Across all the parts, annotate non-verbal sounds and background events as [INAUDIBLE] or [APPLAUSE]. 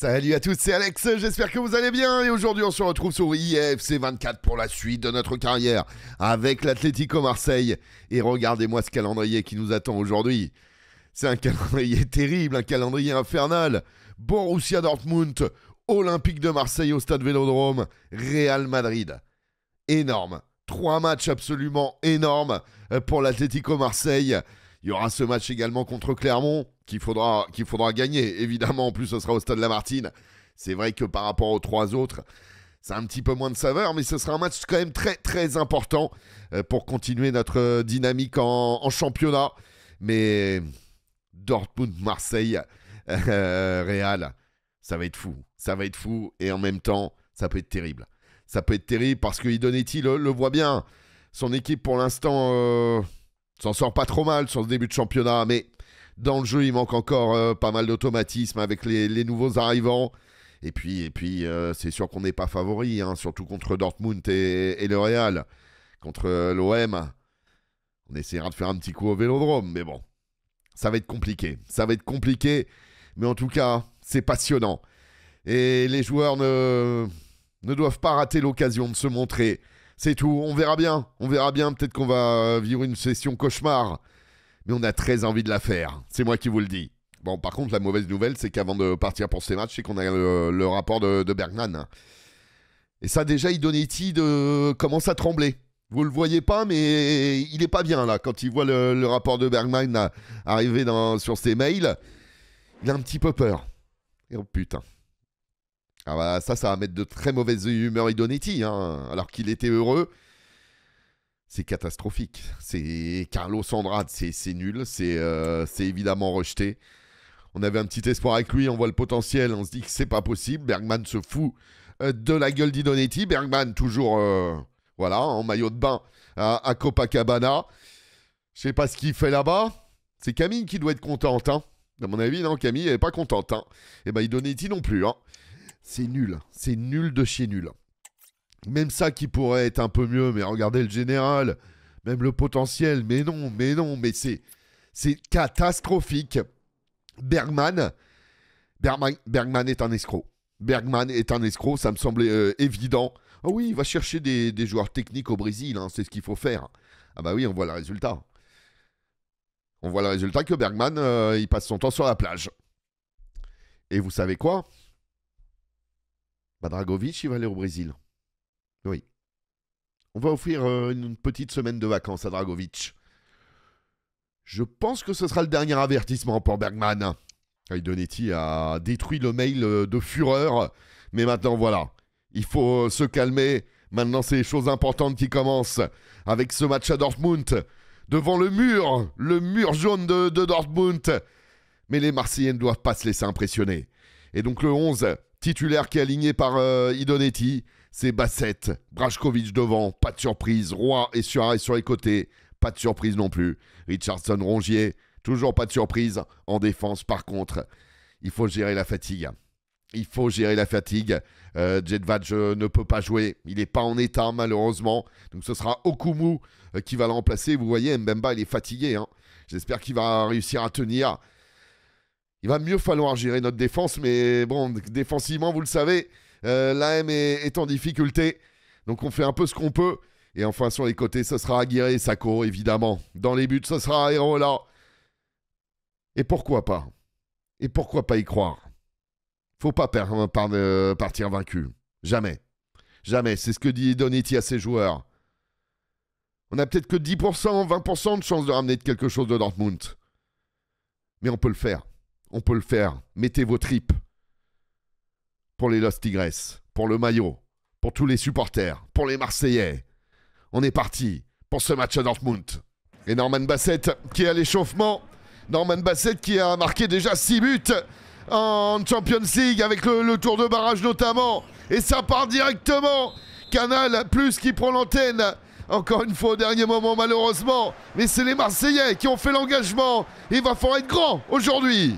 Salut à tous, c'est Alex, j'espère que vous allez bien et aujourd'hui on se retrouve sur IFC 24 pour la suite de notre carrière avec l'Atlético Marseille et regardez-moi ce calendrier qui nous attend aujourd'hui. C'est un calendrier terrible, un calendrier infernal. Borussia Dortmund, Olympique de Marseille au stade Vélodrome, Real Madrid. Énorme. Trois matchs absolument énormes pour l'Atlético Marseille. Il y aura ce match également contre Clermont qu'il faudra, gagner. Évidemment, en plus, ce sera au stade de la Martine. C'est vrai que par rapport aux trois autres, c'est un petit peu moins de saveur, mais ce sera un match quand même très très important euh, pour continuer notre dynamique en, championnat. Mais Dortmund, Marseille, [LAUGHS] euh, Real, ça va être fou. Ça va être fou et en même temps, ça peut être terrible. Ça peut être terrible parce que Idonetti le, le voit bien. Son équipe pour l'instant. Euh, s'en sort pas trop mal sur ce début de championnat, mais dans le jeu, il manque encore euh, pas mal d'automatisme avec les, nouveaux arrivants. Et puis, et puis euh, c'est sûr qu'on n'est pas favori, hein, surtout contre Dortmund et, le Real. Contre euh, l'OM, on essaiera de faire un petit coup au vélodrome, mais bon, ça va être compliqué. Ça va être compliqué, mais en tout cas, c'est passionnant. Et les joueurs ne, ne doivent pas rater l'occasion de se montrer. C'est tout, on verra bien. On verra bien, peut-être qu'on va vivre une session cauchemar. Mais on a très envie de la faire. C'est moi qui vous le dis. Bon, par contre, la mauvaise nouvelle, c'est qu'avant de partir pour ces matchs, c'est qu'on a le, rapport de, Bergman. Et ça, déjà, Idonetti de... commence à trembler. Vous le voyez pas, mais il est pas bien là. Quand il voit le, rapport de Bergman arriver dans, sur ses mails, il a un petit peu peur. Et oh putain. Ah bah, ça, ça va mettre de très mauvaises humeurs Idonetti, hein, alors qu'il était heureux. C'est catastrophique. C'est Carlos Andrade, c'est nul, euh, c'est évidemment rejeté. On avait un petit espoir avec lui, on voit le potentiel, on se dit que c'est pas possible. Bergman se fout euh, de la gueule d'Idonetti. Bergman toujours, euh, voilà, en maillot de bain à, Copacabana. Je sais pas ce qu'il fait là-bas. C'est Camille qui doit être contente, hein. À mon avis, non, Camille, elle est pas contente, hein. Et eh ben Idonetti non plus, hein. C'est nul. C'est nul de chez nul. Même ça qui pourrait être un peu mieux, mais regardez le général. Même le potentiel. Mais non, mais non, mais c'est. C'est catastrophique. Bergman, Bergman. est un escroc. Bergman est un escroc, ça me semblait euh, évident. Oh oui, il va chercher des, joueurs techniques au Brésil, hein, c'est ce qu'il faut faire. Ah bah oui, on voit le résultat. On voit le résultat que Bergman, euh, il passe son temps sur la plage. Et vous savez quoi? Bah, Dragovic, il va aller au Brésil. Oui. On va offrir euh, une petite semaine de vacances à Dragovic. Je pense que ce sera le dernier avertissement pour Bergman. Donetti a détruit le mail euh, de fureur. Mais maintenant, voilà. Il faut euh, se calmer. Maintenant, c'est les choses importantes qui commencent. Avec ce match à Dortmund. Devant le mur. Le mur jaune de, de Dortmund. Mais les Marseillais ne doivent pas se laisser impressionner. Et donc le 11, Titulaire qui est aligné par euh, Idonetti, c'est Bassett, Brajkovic devant, pas de surprise. Roy et Suarez sur les côtés, pas de surprise non plus. Richardson, Rongier, toujours pas de surprise. En défense, par contre, il faut gérer la fatigue. Il faut gérer la fatigue. Euh, ne peut pas jouer. Il n'est pas en état, malheureusement. Donc ce sera Okumu euh, qui va le remplacer. Vous voyez, Mbemba, il est fatigué. Hein. J'espère qu'il va réussir à tenir. Il va mieux falloir gérer notre défense, mais bon, défensivement, vous le savez, euh, l'AM est, en difficulté. Donc on fait un peu ce qu'on peut. Et enfin, sur les côtés, ce sera Aguirre et Sako, évidemment. Dans les buts, ce sera Aerola. Et pourquoi pas? Et pourquoi pas y croire? Faut pas euh, partir vaincu. Jamais. Jamais. C'est ce que dit Donetti à ses joueurs. On a peut-être que 10%, 20% de chance de ramener quelque chose de Dortmund. Mais on peut le faire on peut le faire. Mettez vos tripes. Pour les Los Tigres, pour le maillot, pour tous les supporters, pour les Marseillais. On est parti pour ce match à Dortmund. Et Norman Bassett qui est à l'échauffement. Norman Bassett qui a marqué déjà 6 buts en Champions League avec le, tour de barrage notamment. Et ça part directement. Canal Plus qui prend l'antenne. Encore une fois au dernier moment malheureusement. Mais c'est les Marseillais qui ont fait l'engagement. Il va falloir être grand aujourd'hui.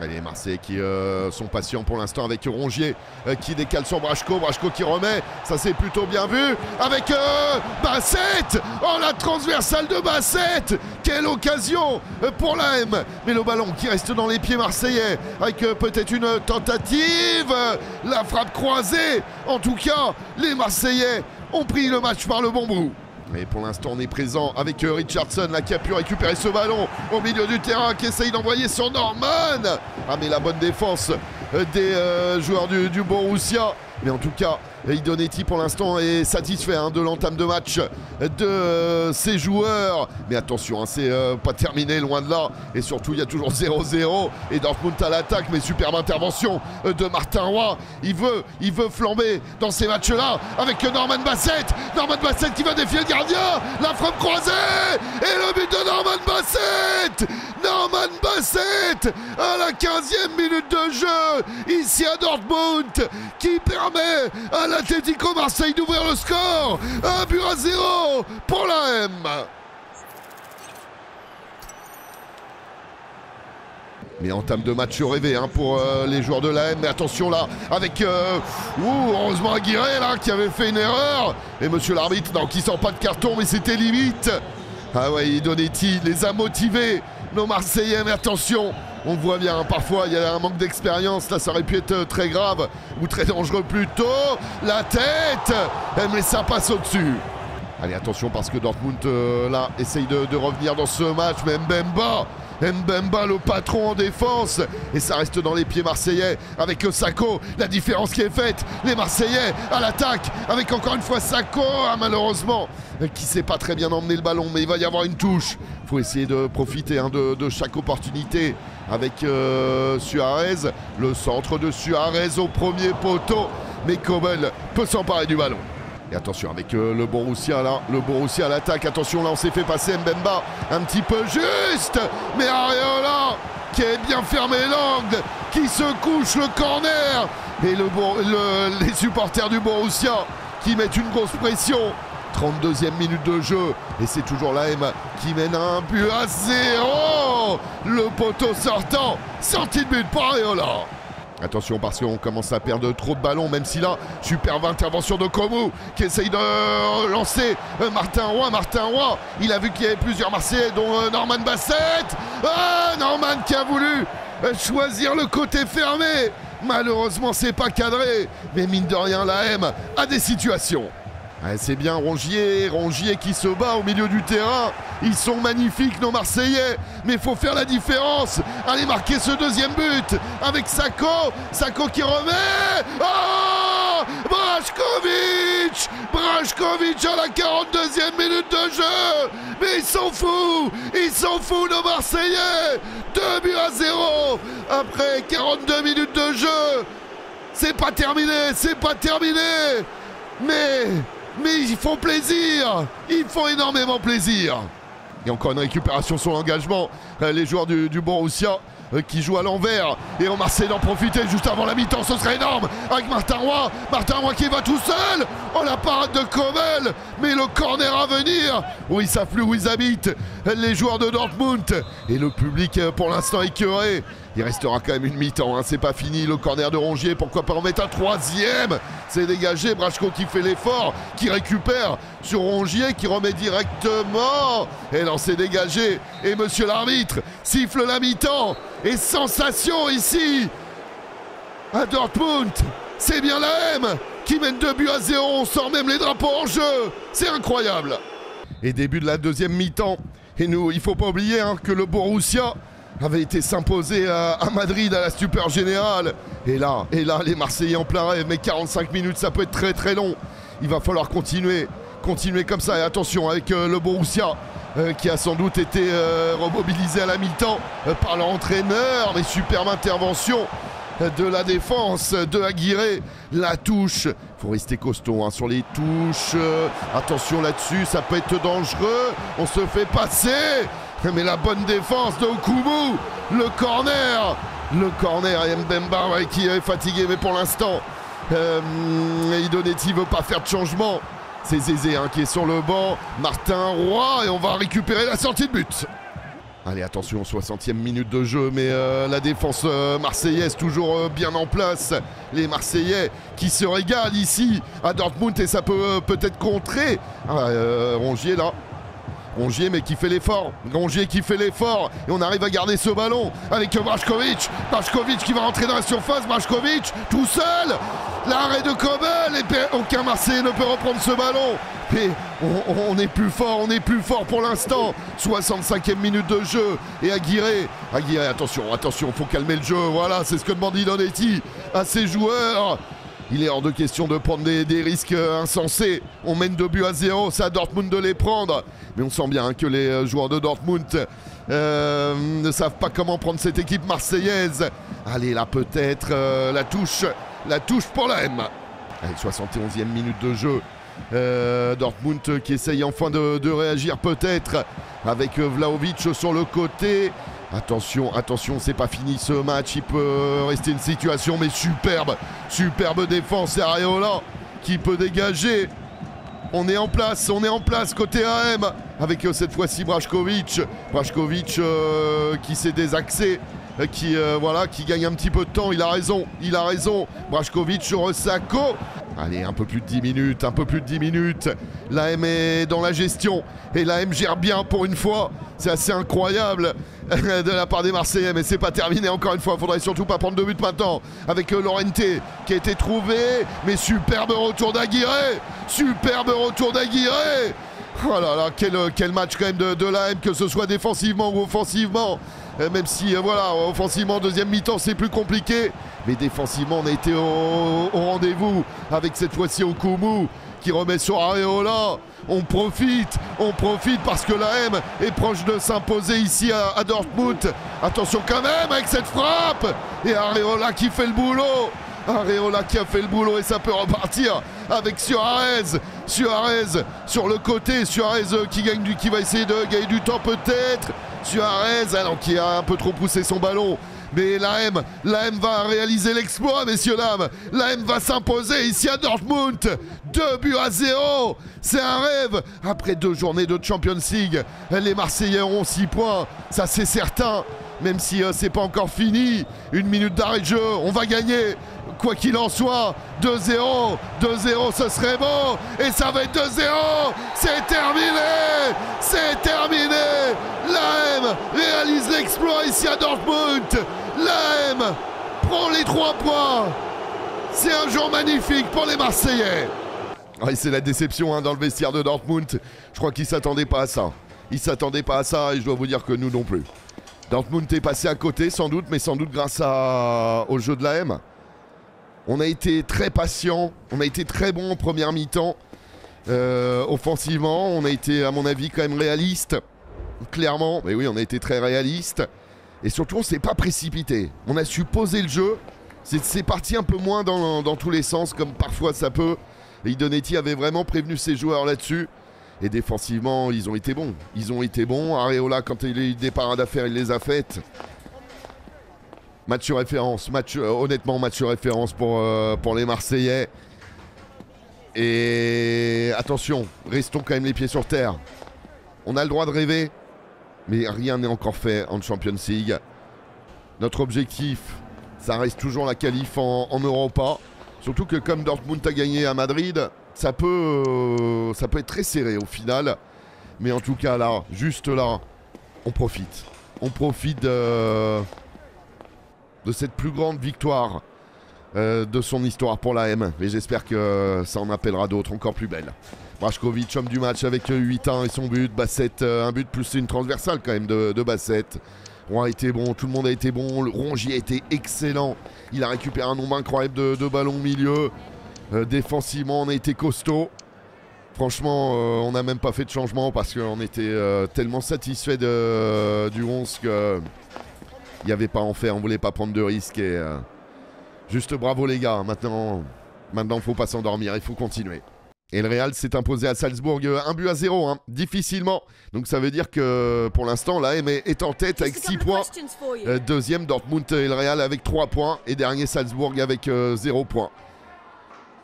Allez, Marseille qui euh, sont patients pour l'instant avec Rongier euh, qui décale sur Brachko. Brachko qui remet. Ça c'est plutôt bien vu. Avec euh, Bassett. Oh la transversale de Bassett. Quelle occasion pour la M. Mais le ballon qui reste dans les pieds marseillais. Avec peut-être une tentative. La frappe croisée. En tout cas, les Marseillais ont pris le match par le bon bout. Et pour l'instant, on est présent avec euh, Richardson qui a pu récupérer ce ballon au milieu du terrain, qui essaye d'envoyer sur Norman. Ah, mais la bonne défense euh, des euh, joueurs du, du Borussia. Mais en tout cas, Idonetti pour l'instant est satisfait hein, de l'entame de match de ses joueurs. Mais attention, hein, c'est pas terminé, loin de là. Et surtout, il y a toujours [LAUGHS] 0-0. Et Dortmund à l'attaque, mais superbe intervention de Martin Roy. Il veut, il veut flamber dans ces matchs-là avec Norman Bassett. Norman Bassett qui va défier le gardien. La frappe croisée. Et le but de Norman Bassett. Norman Bassett à la 15e minute de jeu. Ici à Dortmund. Qui permet à l'Atlético Marseille d'ouvrir le score. Un but à zéro pour la M. Mais entame de match rêvé hein, pour euh, les joueurs de l'AM. Mais attention là, avec. Euh, ouh, heureusement Aguirre là, qui avait fait une erreur. Et monsieur l'arbitre, non, qui sort pas de carton, mais c'était limite. Ah ouais, Idonetti les a motivés, nos Marseillais. Mais attention, on voit bien, parfois il y a un manque d'expérience. Là, ça aurait pu être euh, très grave ou très dangereux plutôt. La tête, mais ça passe au-dessus. Allez, attention parce que Dortmund là essaye de, de revenir dans ce match. Mais Mbemba Mbemba, le patron en défense. Et ça reste dans les pieds marseillais avec Sako. La différence qui est faite. Les Marseillais à l'attaque avec encore une fois Sako. Ah, malheureusement, qui sait pas très bien emmener le ballon. Mais il va y avoir une touche. Il faut essayer de profiter hein, de, chaque opportunité avec euh, Suarez. Le centre de Suarez au premier poteau. Mais Kobel peut s'emparer du ballon. Et attention avec euh, le Borussia là, le Borussia à l'attaque. Attention là, on s'est fait passer Mbemba un petit peu juste. Mais Areola qui est bien fermé l'angle, qui se couche le corner. Et le, les supporters du Borussia qui mettent une grosse pression. 32e minute de jeu et c'est toujours la M qui mène un but à zéro. Le poteau sortant, sortie de but par Areola. Attention parce qu'on commence à perdre trop de ballons, même si là, superbe intervention de Como qui essaye de lancer euh, Martin Roy. Martin Roy, il a vu qu'il y avait plusieurs Marseillais, dont euh, Norman Bassett. Ah, Norman qui a voulu euh, choisir le côté fermé. Malheureusement, c'est pas cadré. Mais mine de rien, la M a des situations c'est bien Rongier, Rongier qui se bat au milieu du terrain. Ils sont magnifiques nos Marseillais, mais il faut faire la différence. Allez marquer ce deuxième but avec Sako, Sako qui remet. Oh Brashkovic Brashkovic à la 42e minute de jeu. Mais ils sont fous. Ils sont fous nos Marseillais. 2 buts à 0 après 42 minutes de jeu. C'est pas terminé, c'est pas terminé. Mais mais ils font plaisir Ils font énormément plaisir Et encore une récupération sur l'engagement. Euh, les joueurs du, Borussia euh, qui jouent à l'envers. Et on Marseille d'en profiter juste avant la mi-temps, ce serait énorme avec Martin Roy. Martin Roy qui va tout seul. Oh la parade de Kovel Mais le corner à venir. Où ils savent où ils habitent. Les joueurs de Dortmund. Et le public euh, pour l'instant écœuré. Il restera quand même une mi-temps, hein. c'est pas fini. Le corner de Rongier, pourquoi pas en mettre un troisième? C'est dégagé. Brachko qui fait l'effort, qui récupère sur Rongier, qui remet directement. Et non, c'est dégagé. Et monsieur l'arbitre siffle la mi-temps. Et sensation ici à Dortmund. C'est bien la M qui mène 2 buts à 0. On sort même les drapeaux en jeu. C'est incroyable. Et début de la deuxième mi-temps. Et nous, il faut pas oublier hein, que le Borussia avait été s'imposer à, Madrid à la stupeur générale. Et là, les Marseillais en plein rêve. Mais 45 minutes, ça peut être très très long. Il va falloir continuer, continuer comme ça. Et attention avec euh, le Borussia. Euh, qui a sans doute été euh, remobilisé à la mi-temps par l'entraîneur. Mais superbe intervention de la défense de Aguirre. La touche, faut rester costaud hein, sur les touches. attention là-dessus, ça peut être dangereux. On se fait passer. Mais la bonne défense de Okumu, le corner, le corner et Mbemba qui est fatigué, mais pour l'instant, euh, Idonetti veut pas faire de changement. C'est Zézé hein, qui est sur le banc, Martin Roy, et on va récupérer la sortie de but. Allez, attention, 60e minute de jeu, mais euh, la défense euh, marseillaise toujours euh, bien en place. Les Marseillais qui se régalent ici à Dortmund et ça peut peut-être contrer. Ah, Rongier là, Rongier mais qui fait l'effort. Rongier qui fait l'effort. Et on arrive à garder ce ballon avec Brashkovic. Brashkovic qui va rentrer dans la surface. Brashkovic tout seul. L'arrêt de Kobel. Et aucun Marseillais ne peut reprendre ce ballon. Et on, est plus fort, on est plus fort pour l'instant. 65e minute de jeu. Et Aguirre, Aguirre, attention, attention, faut calmer le jeu. Voilà, c'est ce que demande Idonetti à ses joueurs. Il est hors de question de prendre des, risques euh, insensés. On mène deux buts à zéro, c'est à Dortmund de les prendre. Mais on sent bien que les euh, joueurs de Dortmund euh, ne savent pas comment prendre cette équipe marseillaise. Allez, là peut-être la touche, la touche pour la M. Allez, 71e minute de jeu. Dortmund qui essaye enfin de, de réagir peut-être avec Vlaovic sur le côté. Attention, attention, c'est pas fini ce match. Il peut rester une situation, mais superbe, superbe défense. Areola qui peut dégager. On est en place, on est en place côté AM avec euh, cette fois-ci Brashkovic. Brashkovic euh, qui s'est désaxé, euh, qui, voilà, qui gagne un petit peu de temps. Il a raison, il a raison. Brashkovic sur Sako. Allez, un peu plus de 10 minutes, un peu plus de 10 minutes. L'AM est dans la gestion et l'AM gère bien pour une fois. C'est assez incroyable [LAUGHS] de la part des Marseillais, mais c'est pas terminé encore une fois. Faudrait surtout pas prendre de but maintenant avec euh, Lorente qui a été trouvé. Mais superbe retour d'Aguirre Superbe retour d'Aguirre Oh là là, quel, euh, match quand même de, de l'AM, que ce soit défensivement ou offensivement. Euh, même si, voilà, offensivement, deuxième mi-temps, c'est plus compliqué. Mais défensivement, on a été au, rendez-vous avec cette fois-ci Okumu qui remet sur Areola. On profite, on profite parce que la M est proche de s'imposer ici à, Dortmund. Attention quand même avec cette frappe. Et Areola qui fait le boulot. Areola qui a fait le boulot et ça peut repartir avec Suarez. Suarez sur le côté. Suarez qui, gagne du, qui va essayer de gagner du temps peut-être. Suarez alors qui a un peu trop poussé son ballon. Mais l'AM, l'AM va réaliser l'exploit, messieurs, dames. L'AM va s'imposer ici à Dortmund. Deux buts à zéro. C'est un rêve. Après deux journées de Champions League, les Marseillais auront six points. Ça, c'est certain. Même si euh, c'est pas encore fini. Une minute d'arrêt de jeu. On va gagner quoi qu'il en soit, 2-0, 2-0, ce serait bon, et ça va être 2-0, c'est terminé, c'est terminé, réalise l'exploit ici à Dortmund, l'AM prend les trois points, c'est un jour magnifique pour les Marseillais. c'est la déception hein, dans le vestiaire de Dortmund, je crois qu'ils ne s'attendaient pas à ça, ils ne s'attendaient pas à ça, et je dois vous dire que nous non plus. Dortmund est passé à côté sans doute, mais sans doute grâce au jeu de l'AM. On a été très patient, on a été très bon en première mi-temps. Euh, offensivement, on a été, à mon avis, quand même réaliste. Clairement, mais oui, on a été très réaliste. Et surtout, on s'est pas précipité. On a su poser le jeu. C'est parti un peu moins dans, tous les sens, comme parfois ça peut. Et Idonetti avait vraiment prévenu ses joueurs là-dessus. Et défensivement, ils ont été bons. Ils ont été bons. Areola, quand il a eu des parades à il les a faites. Match référence, match, euh, honnêtement, match référence pour, euh, pour les Marseillais. Et attention, restons quand même les pieds sur terre. On a le droit de rêver, mais rien n'est encore fait en Champions League. Notre objectif, ça reste toujours la qualif en, Europa. Surtout que comme Dortmund a gagné à Madrid, ça peut, euh, ça peut être très serré au final. Mais en tout cas là, juste là, on profite. On profite de de cette plus grande victoire euh, de son histoire pour la M. Et j'espère que ça en appellera d'autres encore plus belles. Brashkovic, homme du match avec 8-1 et son but. Bassett, euh, un but plus une transversale quand même de, de Bassett. On a été bon, tout le monde a été bon. Le Rongier a été excellent. Il a récupéré un nombre incroyable de, ballons au milieu. Euh, défensivement, on a été costaud. Franchement, on n'a même pas fait de changement parce qu'on était tellement satisfait du 11 que il n'y avait pas en faire, on voulait pas prendre de risques. Euh, juste bravo les gars, maintenant, maintenant faut pas s'endormir, il faut continuer. Et le Real s'est imposé à Salzbourg euh, un but à zéro, hein, difficilement. Donc ça veut dire que pour l'instant, l'AM est en tête avec 6 points. Euh, deuxième, Dortmund et le Real avec 3 points. Et dernier, Salzbourg avec 0 points.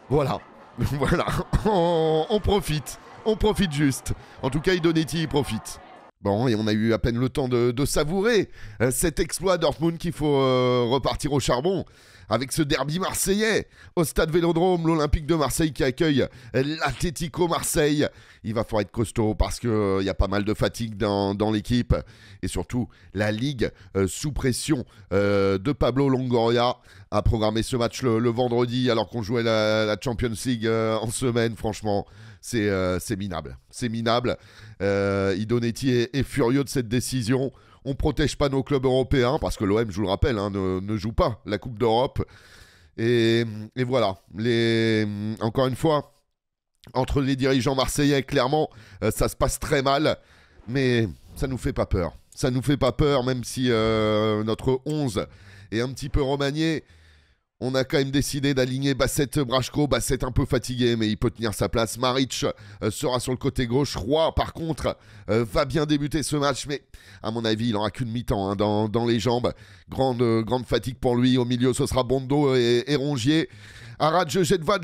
Voilà. [LAUGHS] voilà. on, profite. On profite juste. En tout cas, Idonetti, profite. Bon, et on a eu à peine le temps de, savourer cet exploit Dortmund qu'il faut repartir au charbon avec ce derby marseillais au stade Vélodrome, l'Olympique de Marseille qui accueille l'Atlético Marseille. Il va falloir être costaud parce qu'il il y a pas mal de fatigue dans, l'équipe et surtout la Ligue sous pression de Pablo Longoria a programmé ce match le, vendredi alors qu'on jouait la, Champions League en semaine. Franchement, c'est minable. C'est minable. Idonetti est furieux de cette décision. On protège pas nos clubs européens parce que l'OM, je vous le rappelle, hein, ne, joue pas la Coupe d'Europe. Et, voilà. Les, encore une fois, entre les dirigeants marseillais, clairement, euh, ça se passe très mal. Mais ça nous fait pas peur. Ça nous fait pas peur, même si euh, notre 11 est un petit peu remanié on a quand même décidé d'aligner Bassett Brachko. Bassett un peu fatigué, mais il peut tenir sa place. Maric euh, sera sur le côté gauche. Roy, par contre, euh, va bien débuter ce match, mais à mon avis, il n'aura qu'une mi-temps hein, dans, les jambes. Grande, grande fatigue pour lui. Au milieu, ce sera Bondo et, et Rongier. Aradje, Jedva,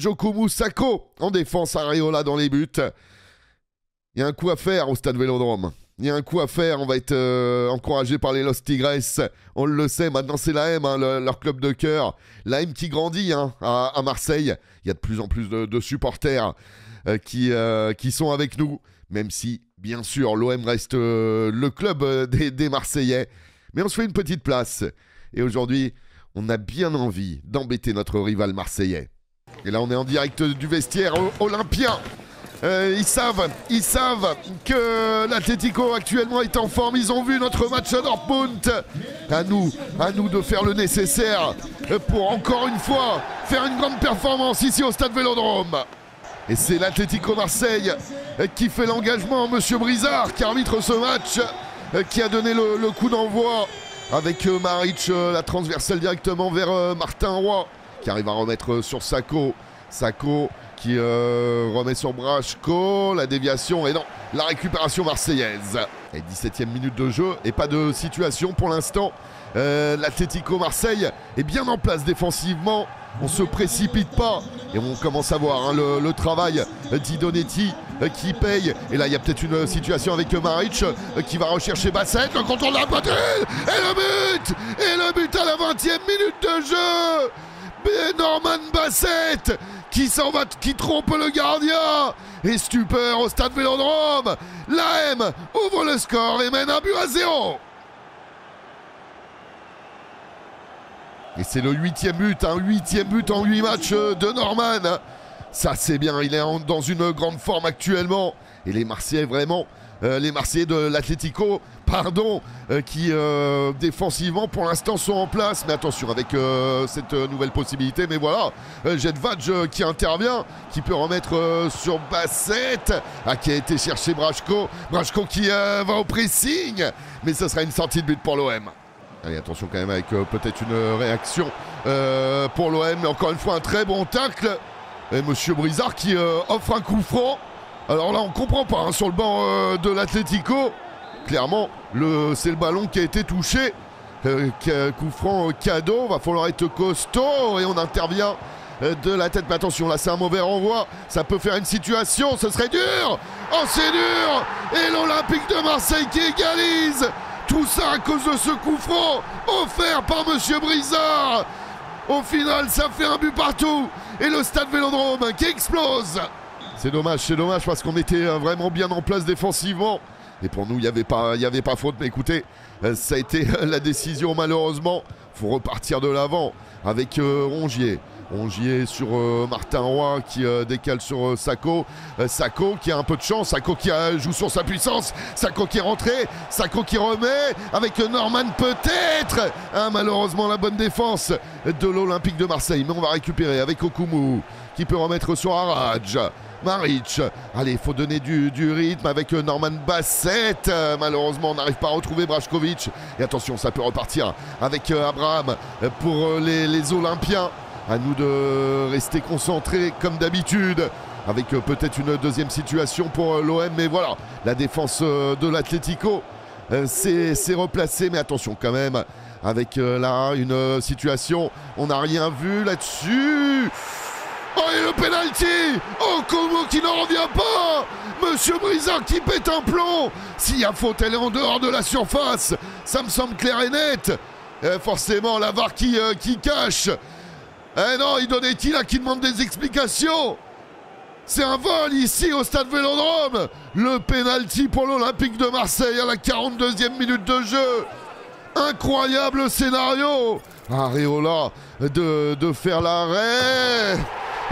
Sako. En défense, Areola dans les buts. Il y a un coup à faire au stade Vélodrome. Il y a un coup à faire, on va être euh, encouragé par les Los Tigres. On le sait, maintenant c'est la M, hein, leur club de cœur. La M qui grandit hein, à, Marseille. Il y a de plus en plus de, supporters euh, qui, euh, qui sont avec nous, même si, bien sûr, l'OM reste le club des, des, Marseillais. Mais on se fait une petite place. Et aujourd'hui, on a bien envie d'embêter notre rival marseillais. Et là, on est en direct du vestiaire olympien. Euh, ils savent, ils savent que l'Atlético actuellement est en forme. Ils ont vu notre match à Dortmund. À nous, à nous de faire le nécessaire pour encore une fois faire une grande performance ici au Stade Vélodrome. Et c'est l'Atlético Marseille qui fait l'engagement. Monsieur Brizard qui arbitre ce match, qui a donné le, coup d'envoi avec euh, Maric, euh, la transversale directement vers Martin Roy, qui arrive à remettre sur Sako. Sako qui euh, remet sur Brachko, la déviation et non, la récupération marseillaise. Et 17e minute de jeu et pas de situation pour l'instant. Euh, L'Atlético Marseille est bien en place défensivement. On se précipite pas et on commence à voir hein, le, travail d'Idonetti euh, qui paye. Et là, il y a peut-être une situation avec Maric qui va rechercher Basset, le contrôle de la poitrine et le but Et le but à la 20e minute de jeu Norman Bassett qui s'en va, qui trompe le gardien. Et stupeur au stade Vélodrome. L'AM ouvre le score et mène un but à zéro. Et c'est le huitième but, un huitième but en huit matchs de Norman. Ça c'est bien, il est dans une grande forme actuellement. Et les Marseillais vraiment euh, les Marseillais de l'Atlético, pardon, euh, qui euh, défensivement pour l'instant sont en place. Mais attention avec cette nouvelle possibilité. Mais voilà, Jedvadj qui intervient, qui peut remettre sur Bassett, ah, qui a été chercher Brachko. Brachko qui va au pressing, mais ce sera une sortie de but pour l'OM. Allez, attention quand même avec peut-être une réaction pour l'OM. Mais encore une fois, un très bon tacle. Et Monsieur Brizard qui offre un coup franc. Alors là, on comprend pas hein, sur le banc euh, de l'Atlético. Clairement, c'est le ballon qui a été touché. Euh, coup franc cadeau, va falloir être costaud et on intervient euh, de la tête. Mais attention, là c'est un mauvais renvoi. Ça peut faire une situation, ce serait dur. Oh, c'est dur. Et l'Olympique de Marseille qui égalise. Tout ça à cause de ce coup franc offert par Monsieur Brizard. Au final, ça fait un but partout. Et le stade Vélodrome qui explose. C'est dommage, c'est dommage parce qu'on était euh, vraiment bien en place défensivement. Et pour nous, il n'y avait, pas, avait pas faute. Mais écoutez, euh, ça a été la décision malheureusement. Il faut repartir de l'avant avec euh, Rongier. Rongier sur Martin Roy qui décale sur Sako. Sako qui a un peu de chance. Sako qui joue sur sa puissance. Sako qui est rentré. Sako qui remet avec Norman peut-être. Hein, malheureusement la bonne défense de l'Olympique de Marseille. Mais on va récupérer avec Okumu qui peut remettre sur Araj. Maric. Allez, il faut donner du, rythme avec euh, Norman Bassett. Euh, malheureusement, on n'arrive pas à retrouver Brashkovic. Et attention, ça peut repartir avec euh, Abraham pour les, Olympiens. À nous de rester concentrés comme d'habitude avec peut-être une deuxième situation pour l'OM. Mais voilà, la défense de l'Atlético s'est replacée. Mais attention quand même, avec là une situation, on n'a rien vu là-dessus. Oh, et le penalty Oh, Como qui n'en revient pas Monsieur Brizard qui pète un plomb S'il y a faute, elle est en dehors de la surface. Ça me semble clair et net. Euh, forcément, la VAR qui, euh, qui cache. Eh non, il Idonetti là qui demande des explications. C'est un vol ici au stade Vélodrome. Le penalty pour l'Olympique de Marseille à la 42e minute de jeu. Incroyable scénario. Areola de, de faire l'arrêt.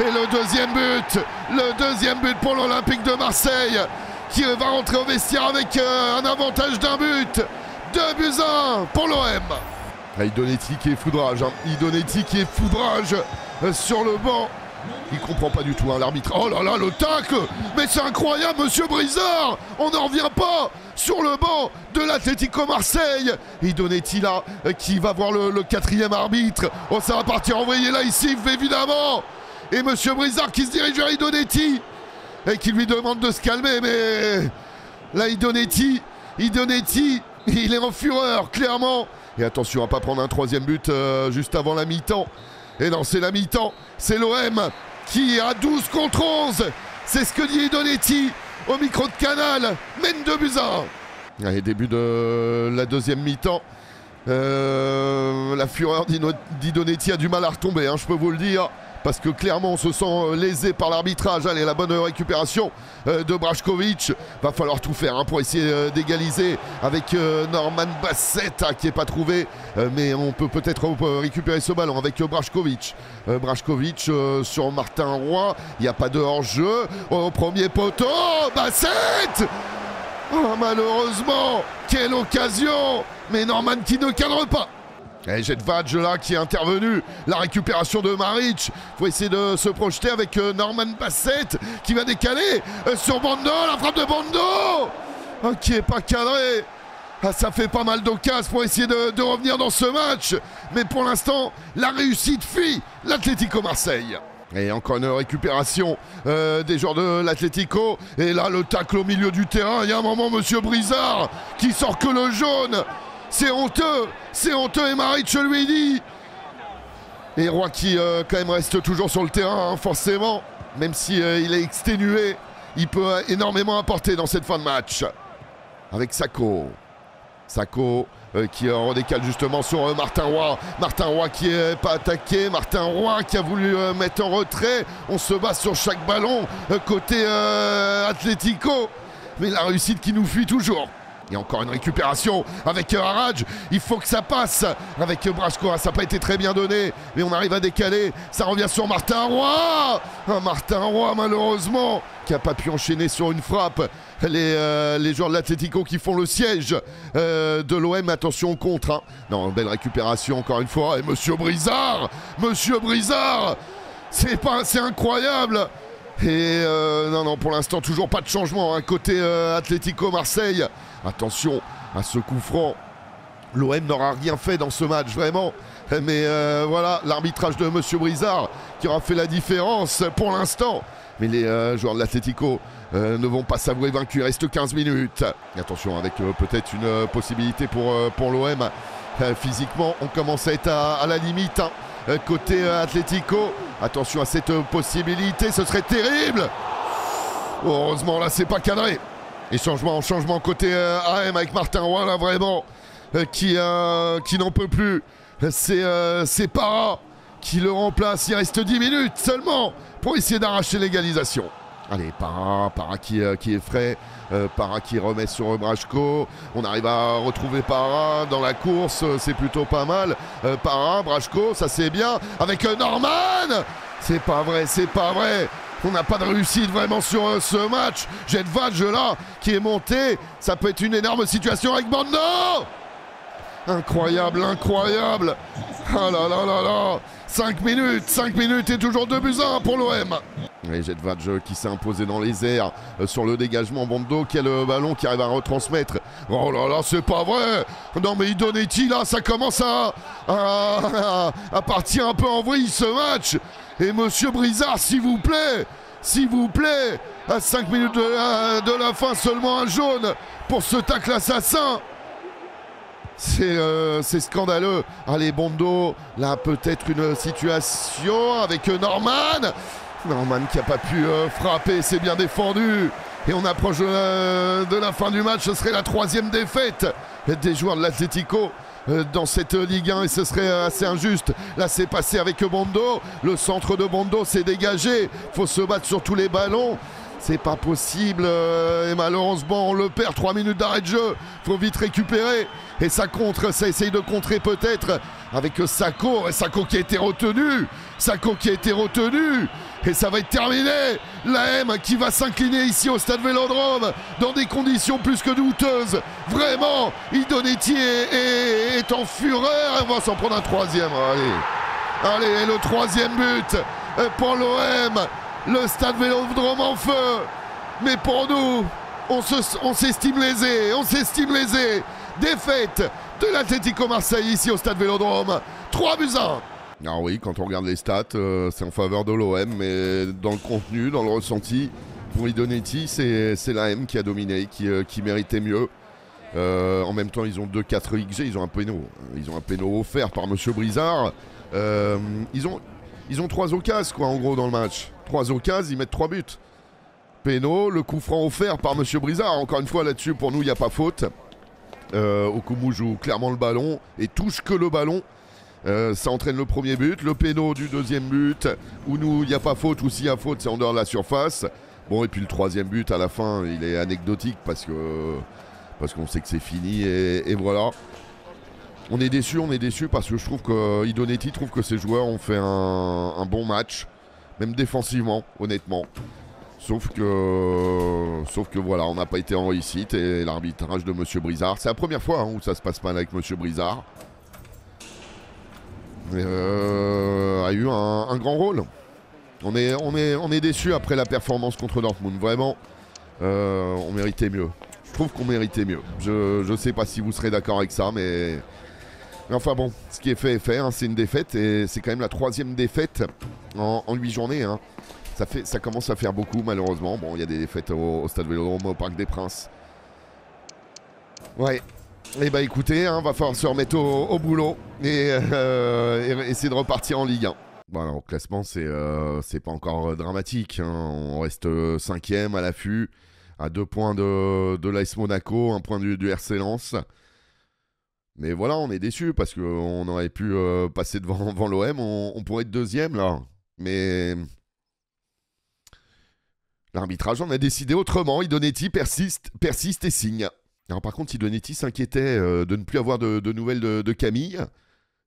Et le deuxième but, le deuxième but pour l'Olympique de Marseille qui va rentrer au vestiaire avec euh, un avantage d'un but. 2 buts 1 pour l'OM. Ah, Idonetti qui est foudrage, hein. Idonetti qui est foudrage euh, sur le banc. Il comprend pas du tout hein, l'arbitre. Oh là là, le tacle Mais c'est incroyable, monsieur Brizard On n'en revient pas sur le banc de l'Atlético Marseille. Idonetti là, euh, qui va voir le, quatrième arbitre. Oh, ça va partir envoyer là, ici, évidemment et Monsieur Brizard qui se dirige vers Idonetti et qui lui demande de se calmer. Mais là, Idonetti, Idonetti, il est en fureur, clairement. Et attention à pas prendre un troisième but euh, juste avant la mi-temps. Et non, c'est la mi-temps. C'est l'OM qui a 12 contre 11. C'est ce que dit Idonetti au micro de Canal. Mène de Buzard. Allez, début de la deuxième mi-temps. Euh, la fureur d'Idonetti a du mal à retomber, hein, je peux vous le dire parce que clairement on se sent euh, lésé par l'arbitrage. Allez, la bonne récupération euh, de Brajkovic. Va falloir tout faire hein, pour essayer euh, d'égaliser avec Norman Bassett qui n'est pas trouvé. mais on peut peut-être récupérer ce ballon avec Brajkovic. Brajkovic sur Martin Roy. Il n'y a pas de hors-jeu. Au premier poteau, Bassett oh, Malheureusement, quelle occasion Mais Norman qui ne cadre pas. Et Jedvadj là qui est intervenu. La récupération de Maric. Faut essayer de se projeter avec euh, Norman Bassett qui va décaler euh, sur Bando. La frappe de Bando qui est pas cadré. Ah, ça fait pas mal d'occasions pour essayer de, revenir dans ce match. Mais pour l'instant, la réussite fuit l'Atlético Marseille. Et encore une récupération euh, des joueurs de l'Atlético. Et là, le tacle au milieu du terrain. Il y a un moment, Monsieur Brizard qui sort que le jaune. C'est honteux C'est honteux et Maric lui dit Et Roy qui euh, quand même reste toujours sur le terrain, hein, forcément. Même si euh, est exténué, il peut euh, énormément apporter dans cette fin de match. Avec Sako. Sako qui redécale justement sur Martin Roy. Martin Roy qui n'est pas attaqué. Martin Roy qui a voulu mettre en retrait. On se bat sur chaque ballon côté Atlético. Mais la réussite qui nous fuit toujours. Et encore une récupération avec Haraj. Il faut que ça passe avec Brasco. Ça n'a pas été très bien donné, mais on arrive à décaler. Ça revient sur Martin Roy. Un Martin Roy, malheureusement, qui n'a pas pu enchaîner sur une frappe. Les, euh, les joueurs de l'Atletico qui font le siège euh, de l'OM. Attention contre. Hein. Non, belle récupération encore une fois. Et Monsieur Brizard Monsieur Brizard C'est pas, incroyable et euh, non, non, pour l'instant, toujours pas de changement. Hein, côté Atlético Marseille, Attention à ce coup franc. L'OM n'aura rien fait dans ce match, vraiment. Mais euh, voilà, l'arbitrage de Monsieur Brizard qui aura fait la différence pour l'instant. Mais les euh, joueurs de l'Atletico euh, ne vont pas s'avouer vaincus. Reste 15 minutes. attention, avec peut-être une possibilité pour, pour l'OM. physiquement, on commence à être à, la limite. Hein. côté Atlético, attention à cette possibilité, ce serait terrible. Heureusement, là, c'est pas cadré. Et changement, changement côté euh, AM avec Martin Roy là vraiment euh, qui, euh, qui n'en peut plus. C'est Para qui le remplace. Il reste 10 minutes seulement pour essayer d'arracher l'égalisation. Allez, Para, Para qui, qui est frais. Para qui remet sur Brachko. On arrive à retrouver Para dans la course. C'est plutôt pas mal. Para, Brachko, ça c'est bien. Avec Norman C'est pas vrai, c'est pas vrai. On n'a pas de réussite vraiment sur euh, ce match. J'ai Vadge là qui est monté. Ça peut être une énorme situation avec Bando. Incroyable, incroyable. Ah là là là là. 5 minutes, 5 minutes et toujours 2 buts 1 pour l'OM. Et Jedvadj qui s'est imposé dans les airs euh, sur le dégagement. Bando, quel euh, ballon qui arrive à retransmettre. Oh là là, c'est pas vrai. Non mais Idonetti là, ça commence à, à, [LAUGHS] à partir un peu en vrille ce match. Et monsieur Brizard, s'il vous plaît, s'il vous plaît, à 5 minutes de la, fin, seulement un jaune pour ce tacle assassin. Euh, c'est scandaleux. Allez, Bondo, là peut-être une situation avec Norman. Norman qui a pas pu euh, frapper, c'est bien défendu. Et on approche de la, fin du match. Ce serait la troisième défaite des joueurs de l'Atletico euh, dans cette Ligue 1 et ce serait assez injuste. Là, c'est passé avec Bondo. Le centre de Bondo s'est dégagé. faut se battre sur tous les ballons. C'est pas possible. Euh, et malheureusement, on le perd. Trois minutes d'arrêt de jeu. faut vite récupérer. Et ça contre, ça essaye de contrer peut-être avec Sako. Et Sako qui a été retenu. Sako qui a été retenu. Et ça va être terminé. La M qui va s'incliner ici au stade Vélodrome dans des conditions plus que douteuses. Vraiment, Idonetti est, en fureur. On va s'en prendre un troisième. Allez, allez, le troisième but pour l'OM. Le stade Vélodrome en feu. Mais pour nous, on s'estime lésé. On s'estime lésé. Défaite de l'Atlético Marseille ici au stade Vélodrome. 3 buts 1. Ah oui, quand on regarde les stats, euh, c'est en faveur de l'OM, mais dans le contenu, dans le ressenti, pour Idonetti, c'est l'AM qui a dominé, qui, euh, méritait mieux. Euh, en même temps, ils ont 2-4 XG, ils ont un péno. Ils ont un péno offert par Monsieur Brizard. ils, ont, ils ont 3 occasions, quoi, en gros, dans le match. 3 occasions, ils mettent 3 buts. Péno, le coup franc offert par Monsieur Brizard. Encore une fois, là-dessus, pour nous, il n'y a pas faute. Okumu joue clairement le ballon et touche que le ballon. Euh, ça entraîne le premier but, le péno du deuxième but, où nous, il n'y a pas faute, ou s'il y a faute, c'est en dehors de la surface. Bon, et puis le troisième but à la fin, il est anecdotique parce que parce qu'on sait que c'est fini et, voilà. On est déçu, on est déçu parce que je trouve que Idonetti trouve que ses joueurs ont fait un, bon match, même défensivement, honnêtement. Sauf que, sauf que voilà, on n'a pas été en réussite et l'arbitrage de Monsieur Brizard, c'est la première fois hein, où ça se passe mal avec Monsieur Brizard. Euh, a eu un, grand rôle. On est, on est, on est déçu après la performance contre Dortmund. Vraiment, euh, on méritait mieux. Je trouve qu'on méritait mieux. Je ne sais pas si vous serez d'accord avec ça, mais... enfin bon, ce qui est fait est fait. Hein. c'est une défaite et c'est quand même la troisième défaite en, huit journées. Hein. Ça, fait, ça commence à faire beaucoup malheureusement. Bon, il y a des défaites au, Stade Vélodrome, au Parc des Princes. Ouais, eh bah écoutez, hein, va falloir se remettre au, boulot euh, et, essayer de repartir en Ligue 1. Voilà, au classement, c'est euh, pas encore euh, dramatique. Hein. On reste cinquième à l'affût, à deux points de, de l'AS Monaco, un point du, RC Lens. Mais voilà, on est déçu parce qu'on aurait pu passer devant, [LAUGHS] devant l'OM. On, pourrait être deuxième là. Mais l'arbitrage en a décidé autrement. Idonetti persiste, persiste et signe. Alors par contre, Sidonetti s'inquiétait euh, de ne plus avoir de, nouvelles de, Camille.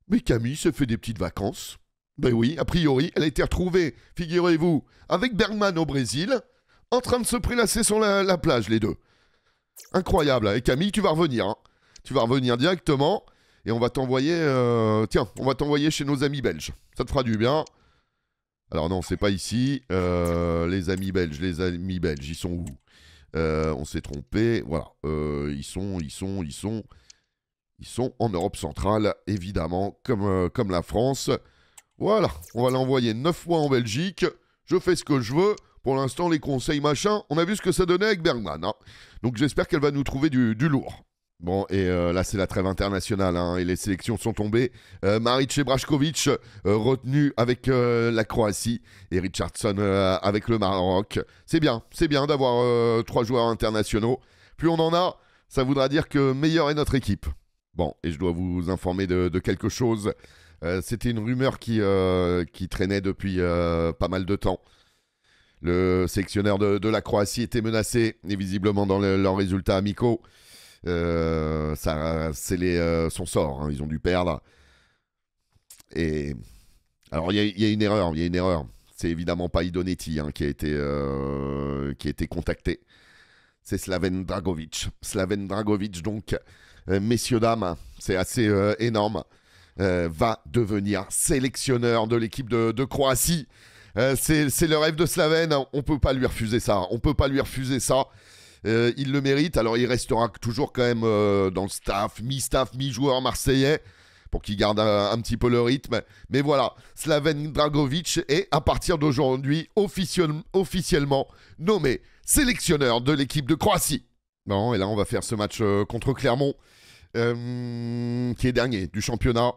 Mais Camille se fait des petites vacances. Ben oui, a priori, elle a été retrouvée, figurez-vous, avec Bergman au Brésil, en train de se prélasser sur la, plage, les deux. Incroyable. Et Camille, tu vas revenir. Hein. Tu vas revenir directement et on va t'envoyer... Euh, tiens, on va t'envoyer chez nos amis belges. Ça te fera du bien. Alors non, c'est pas ici. Euh, les amis belges, les amis belges, ils sont où? Euh, on s'est trompé. Voilà. Euh, ils sont, ils sont, ils sont, ils sont en Europe centrale, évidemment, comme, euh, comme la France. Voilà. On va l'envoyer 9 fois en Belgique. Je fais ce que je veux. Pour l'instant, les conseils machin, on a vu ce que ça donnait avec Bergman. Hein. Donc j'espère qu'elle va nous trouver du lourd. Bon, et euh, là, c'est la trêve internationale, hein, et les sélections sont tombées. Euh, Maric Brajkovic, euh, retenu avec la Croatie, et Richardson avec le Maroc. C'est bien, c'est bien d'avoir trois joueurs internationaux. Plus on en a, ça voudra dire que meilleure est notre équipe. Bon, et je dois vous informer de, quelque chose. C'était une rumeur qui, qui traînait depuis pas mal de temps. Le sélectionneur de, la Croatie était menacé, et visiblement dans leurs résultats amicaux. Euh, ça c'est euh, son sort. Hein, ils ont dû perdre. Et alors il y, a une erreur. Il y a une erreur. C'est évidemment pas Idonetti hein, qui a été euh, qui a été contacté. C'est Slaven Dragovic. Slaven Dragovic donc messieurs dames, c'est assez énorme. va devenir sélectionneur de l'équipe de, de, Croatie. c'est le rêve de Slaven. On peut pas lui refuser ça. On peut pas lui refuser ça. Euh, il le mérite. Alors il restera toujours quand même euh, dans le staff, mi-staff, mi-joueur marseillais pour qu'il garde un, petit peu le rythme. Mais voilà, Slaven Dragovic est à partir d'aujourd'hui officiellement nommé sélectionneur de l'équipe de Croatie. Bon, et là on va faire ce match euh, contre Clermont, qui est dernier du championnat.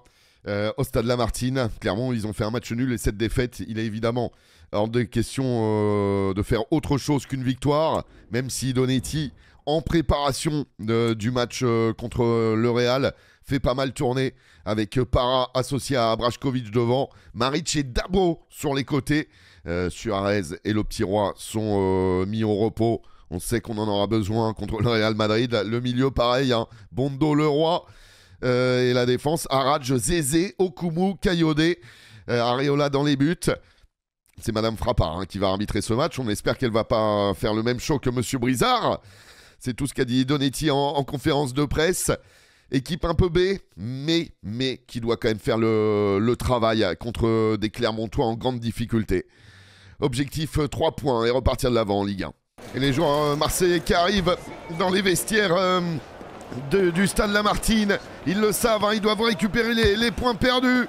Euh, au stade Lamartine. Clairement, ils ont fait un match nul et cette défaite, il est évidemment hors de question euh, de faire autre chose qu'une victoire, même si Donetti, en préparation du match euh, contre le Real, fait pas mal tourner avec Para associé à Brajkovic devant, Maric et Dabo sur les côtés. Suarez et le petit roi sont mis au repos. On sait qu'on en aura besoin contre le Real Madrid. Le milieu, pareil, hein. Bondo, le roi. Euh, et la défense, Araj, Zézé, Okumu, Kayode, euh, Areola dans les buts. C'est Madame Frappard hein, qui va arbitrer ce match. On espère qu'elle va pas faire le même show que Monsieur Brizard. C'est tout ce qu'a dit Donetti en, conférence de presse. Équipe un peu B, mais, mais qui doit quand même faire le, travail contre des Clermontois en grande difficulté. Objectif 3 euh, points et repartir de l'avant en Ligue 1. Et les joueurs marseillais qui arrivent dans les vestiaires du stade Lamartine. Ils le savent, hein, ils doivent récupérer les, points perdus.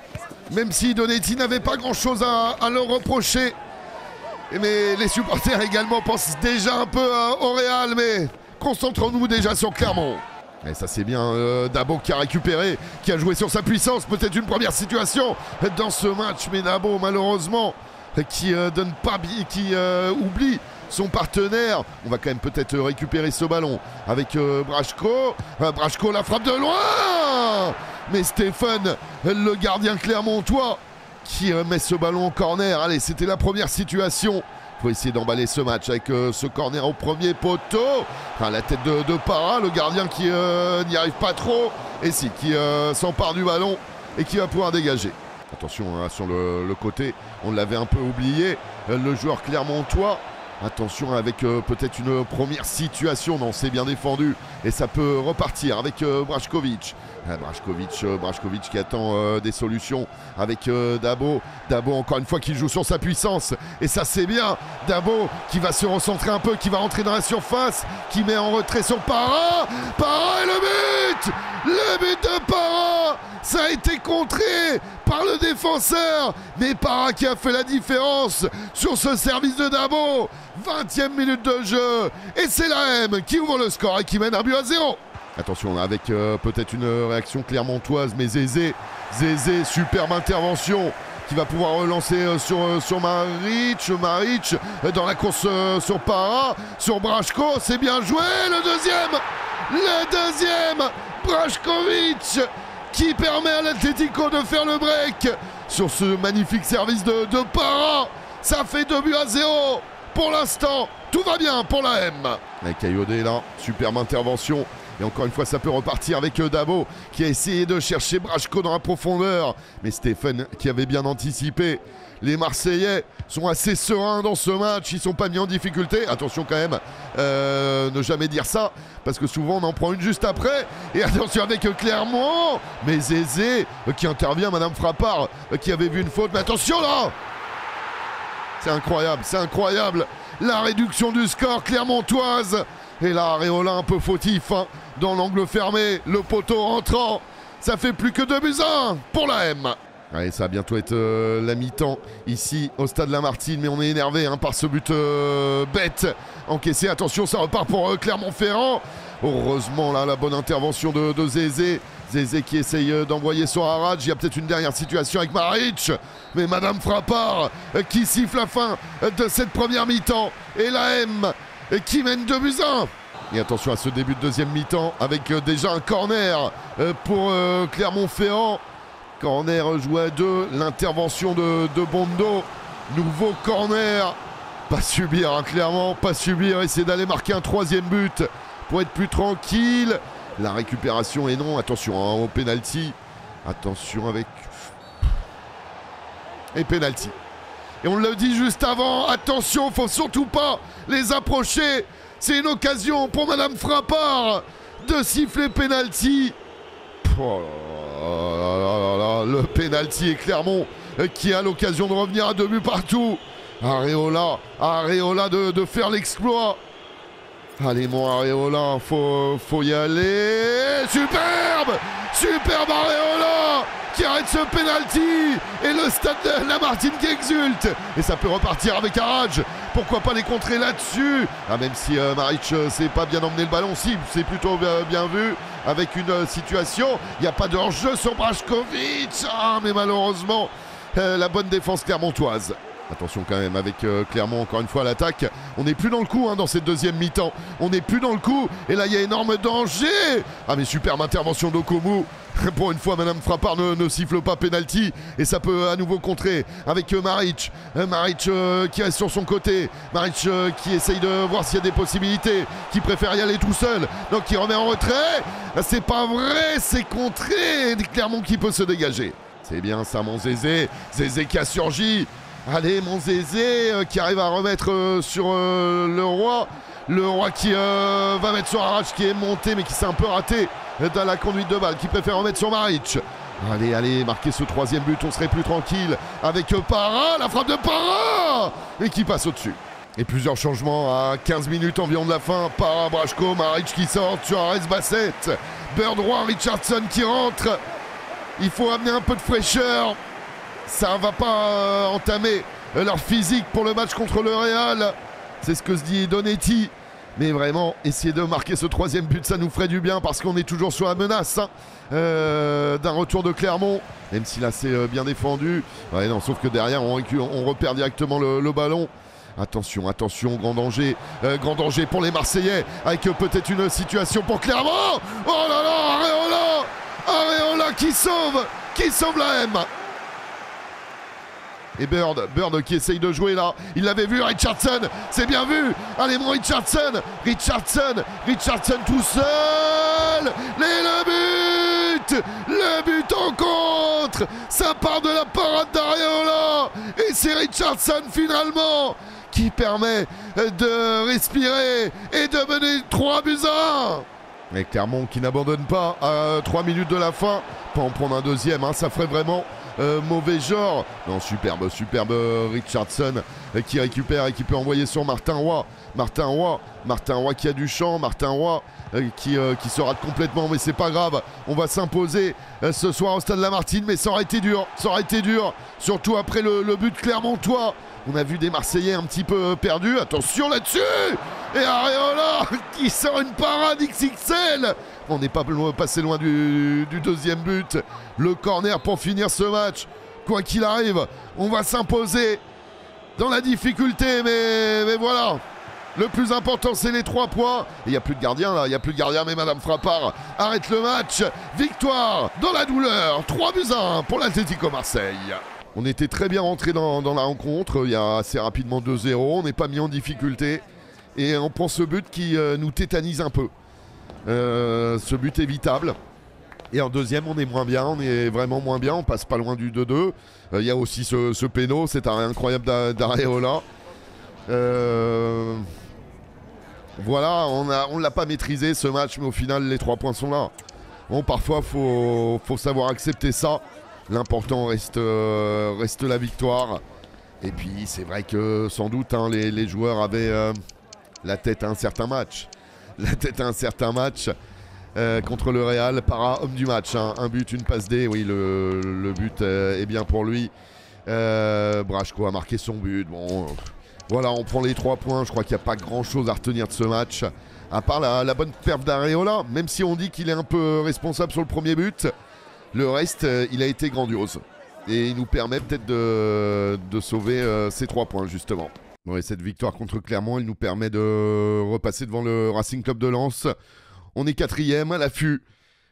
Même si Donetti n'avait pas grand-chose à, leur reprocher. Mais les supporters également pensent déjà un peu euh, au Real. Mais concentrons-nous déjà sur Clermont. Et ça c'est bien euh, Dabo qui a récupéré, qui a joué sur sa puissance, peut-être une première situation dans ce match, mais Dabo malheureusement qui euh, donne pas qui oublie son partenaire. On va quand même peut-être récupérer ce ballon avec euh, Brachko. Euh, Brachko la frappe de loin Mais Stéphane, le gardien clermontois, qui euh, met ce ballon en corner. Allez, c'était la première situation. Il faut essayer d'emballer ce match avec ce corner au premier poteau. Enfin, la tête de, Para, le gardien qui n'y arrive pas trop. Et si, qui s'empare du ballon et qui va pouvoir dégager. Attention hein, sur le, côté, on l'avait un peu oublié. Le joueur clermontois Attention avec euh, peut-être une première situation. Non, c'est bien défendu. Et ça peut repartir avec euh, Brashkovic. Ah, euh, Brashkovic, qui attend des solutions avec Dabo. Dabo encore une fois qui joue sur sa puissance. Et ça c'est bien. Dabo qui va se recentrer un peu, qui va rentrer dans la surface, qui met en retrait son Para. Para et le but Le but de Para Ça a été contré par le défenseur. Mais Para qui a fait la différence sur ce service de Dabo. 20e minute de jeu. Et c'est la M qui ouvre le score et qui mène un but à zéro. Attention, avec euh, peut-être une réaction clermontoise, mais Zézé, Zézé, superbe intervention qui va pouvoir relancer euh, sur, euh, sur Maric. Maric dans la course sur Para, sur Brachko, c'est bien joué. Le deuxième, le deuxième, Brachkovic qui permet à l'Atletico de faire le break sur ce magnifique service de, de. Ça fait 2 buts à 0 pour l'instant, tout va bien pour la M. Avec est là, superbe intervention. Et encore une fois, ça peut repartir avec euh, Dabo qui a essayé de chercher Brachko dans la profondeur. Mais Stéphane qui avait bien anticipé. Les Marseillais sont assez sereins dans ce match. Ils sont pas mis en difficulté. Attention quand même, euh, ne jamais dire ça. Parce que souvent on en prend une juste après. Et attention avec Clermont. Mais Zézé euh, qui intervient, Madame Frappard qui avait vu une faute. Mais attention là c'est incroyable, c'est incroyable. La réduction du score clermontoise. Et là, Areola un peu fautif hein, dans l'angle fermé. Le poteau rentrant. Ça fait plus que 2 buts 1 pour la M. Allez, ça va bientôt être euh, la mi-temps ici au stade Lamartine, mais on est énervé hein, par ce but euh, bête encaissé. Attention, ça repart pour euh, Clermont-Ferrand. Heureusement, là, la bonne intervention de, Zézé. Zézé qui essaye d'envoyer sur Arad. Il y a peut-être une dernière situation avec Maric. Mais Madame Frappard qui siffle la fin de cette première mi-temps. Et la M qui mène 2 buts 1. Et attention à ce début de deuxième mi-temps avec déjà un corner pour Clermont-Ferrand. Corner joué à deux. L'intervention de, Bondo. Nouveau corner. Pas subir, hein, clairement, pas subir. Essayer d'aller marquer un troisième but pour être plus tranquille. La récupération et non, attention hein, au penalty. Attention avec. Et penalty. Et on l'a dit juste avant, attention, faut surtout pas les approcher. C'est une occasion pour Madame Frappard de siffler penalty. Oh le penalty est Clermont qui a l'occasion de revenir à deux buts partout. Areola, Areola de, faire l'exploit. Allez mon Areola, faut, y aller. Superbe Superbe Areola qui arrête ce penalty et le stade de Lamartine qui exulte et ça peut repartir avec Arage pourquoi pas les contrer là-dessus ah, même si euh, Maric euh, s'est pas bien emmené le ballon c'est plutôt bien, vu avec une euh, situation. Il n'y a pas de hors-jeu sur Brashkovic ah mais malheureusement la bonne défense clermontoise Attention quand même avec euh, Clermont encore une fois l'attaque. On n'est plus dans le coup hein, dans cette deuxième mi-temps. On n'est plus dans le coup. Et là il y a énorme danger. Ah mais superbe intervention d'Okomu. [LAUGHS] Pour une fois, Madame Frappard ne, siffle pas penalty et ça peut à nouveau contrer avec euh, Maric. Euh, Maric qui reste sur son côté. Maric qui essaye de voir s'il y a des possibilités, qui préfère y aller tout seul, donc qui remet en retrait. C'est pas vrai, c'est contré. Clermont qui peut se dégager. C'est bien ça, mon Zézé. Zézé qui a surgi. Allez, mon euh, qui arrive à remettre euh, sur euh, le roi. Le roi qui va mettre sur Arach qui est monté mais qui s'est un peu raté dans la conduite de balle, qui préfère remettre sur Maric. Allez, allez, marquer ce troisième but, on serait plus tranquille avec Para, la frappe de Para Et qui passe au-dessus. Et plusieurs changements à 15 minutes environ de la fin. Para, Brachko, Maric qui sort, Suarez, Bassett, Bird Richardson qui rentre. Il faut amener un peu de fraîcheur ça va pas euh, entamer leur physique pour le match contre le Real. C'est ce que se dit Donetti. Mais vraiment, essayer de marquer ce troisième but, ça nous ferait du bien parce qu'on est toujours sur la menace hein, euh, d'un retour de Clermont. Même si là c'est euh, bien défendu. Non, sauf que derrière, on, repère directement le, ballon. Attention, attention, grand danger. grand danger pour les Marseillais. Avec peut-être une situation pour Clermont. Oh là là, Areola Areola qui sauve Qui sauve la M et Bird, Bird qui essaye de jouer là. Il l'avait vu, Richardson. C'est bien vu. Allez, mon Richardson. Richardson. Richardson tout seul. Et le but. Le but en contre. Ça part de la parade d'Areola. Et c'est Richardson finalement qui permet de respirer et de mener 3 buts à 1. Et Clermont qui n'abandonne pas à 3 minutes de la fin. Pas en prendre un deuxième, hein. ça ferait vraiment euh, mauvais genre. Non, superbe, superbe Richardson euh, qui récupère et qui peut envoyer sur Martin Roy. Martin Roy, Martin Roy qui a du champ, Martin Roy euh, qui, se rate complètement, mais c'est pas grave. On va s'imposer ce soir au stade de la Martine, mais ça aurait été dur, ça aurait été dur, surtout après le, le but clermontois. On a vu des Marseillais un petit peu perdus. Attention là-dessus Et Areola qui sort une parade XXL on n'est pas passé loin du, deuxième but. Le corner pour finir ce match. Quoi qu'il arrive, on va s'imposer dans la difficulté, mais, voilà. Le plus important, c'est les trois points. Il n'y a plus de gardien là, il n'y a plus de gardien, mais Madame Frappard arrête le match. Victoire dans la douleur. 3 buts à 1 pour l'Atlético Marseille. On était très bien rentré dans, la rencontre. Il y a assez rapidement 2-0. On n'est pas mis en difficulté. Et on prend ce but qui euh, nous tétanise un peu. Euh, ce but évitable. Et en deuxième, on est moins bien, on est vraiment moins bien, on passe pas loin du 2-2. Euh, il y a aussi ce, ce péno, c'est un incroyable d'Areola. Voilà, on ne l'a pas maîtrisé ce match, mais au final, les trois points sont là. Bon, parfois, il faut, faut, savoir accepter ça. L'important reste, reste la victoire. Et puis, c'est vrai que sans doute, hein, les, joueurs avaient la tête à un certain match [LAUGHS] la tête à un certain match. Euh, contre le Real, para homme du match. Hein. Un but, une passe D. Oui, le, but euh, est bien pour lui. Euh, Brachko a marqué son but. Bon, voilà, on prend les trois points. Je crois qu'il n'y a pas grand chose à retenir de ce match. À part la, bonne perf d'Areola, même si on dit qu'il est un peu responsable sur le premier but, le reste, il a été grandiose. Et il nous permet peut-être de, sauver ces trois points, justement cette victoire contre Clermont, elle nous permet de repasser devant le Racing Club de Lens. On est quatrième à l'affût.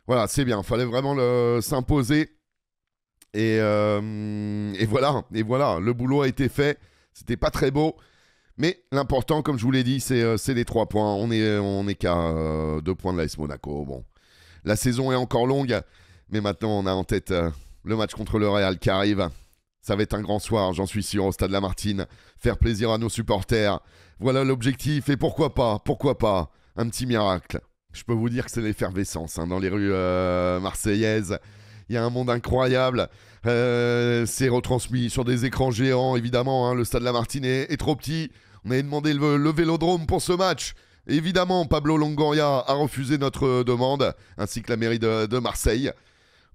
Voilà, c'est bien. Il fallait vraiment s'imposer. Euh, et, voilà, et voilà, le boulot a été fait. C'était pas très beau. Mais l'important, comme je vous l'ai dit, c'est euh, les trois points. On est, qu'à euh, deux points de l'AS Monaco. Bon, la saison est encore longue, mais maintenant on a en tête le match contre le Real qui arrive. Ça va être un grand soir, j'en suis sûr, au Stade La Martine. Faire plaisir à nos supporters. Voilà l'objectif. Et pourquoi pas, pourquoi pas, un petit miracle. Je peux vous dire que c'est l'effervescence hein, dans les rues euh, marseillaises. Il y a un monde incroyable. Euh, c'est retransmis sur des écrans géants, évidemment. Hein. le Stade La Martine est, trop petit. On avait demandé le, vélodrome pour ce match. Évidemment, Pablo Longoria a refusé notre demande, ainsi que la mairie de Marseille.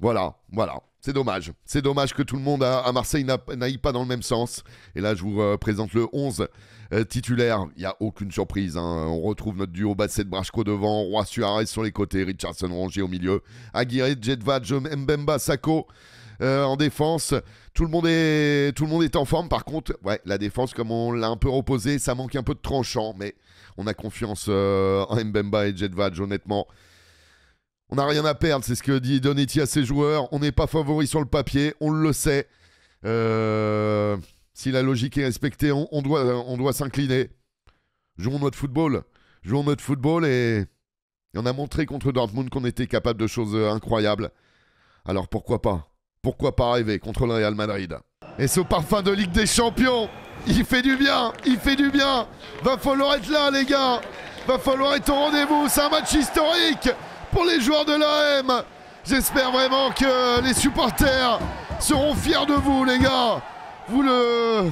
Voilà, voilà. C'est dommage. C'est dommage que tout le monde à, Marseille n'aille pas dans le même sens. Et là, je vous euh, présente le 11 euh, titulaire. Il n'y a aucune surprise. Hein. On retrouve notre duo Basset Brachko devant, Roi Suarez sur les côtés, Richardson Rongier au milieu, Aguirre, Jedvad, Mbemba, Sako. Euh, en défense. Tout le, monde est, tout le monde est en forme. Par contre, ouais, la défense, comme on l'a un peu reposé, ça manque un peu de tranchant. Mais on a confiance en Mbemba et Jedvad, honnêtement. On n'a rien à perdre, c'est ce que dit Donetti à ses joueurs. On n'est pas favori sur le papier, on le sait. Euh, si la logique est respectée, on, doit, on doit s'incliner. Jouons notre football. Jouons notre football et, on a montré contre Dortmund qu'on était capable de choses incroyables. Alors pourquoi pas? Pourquoi pas rêver contre le Real Madrid? Et ce parfum de Ligue des Champions, il fait du bien, il fait du bien. Va falloir être là les gars. Va falloir être au rendez-vous, c'est un match historique pour les joueurs de l'AM. J'espère vraiment que les supporters seront fiers de vous, les gars. Vous le.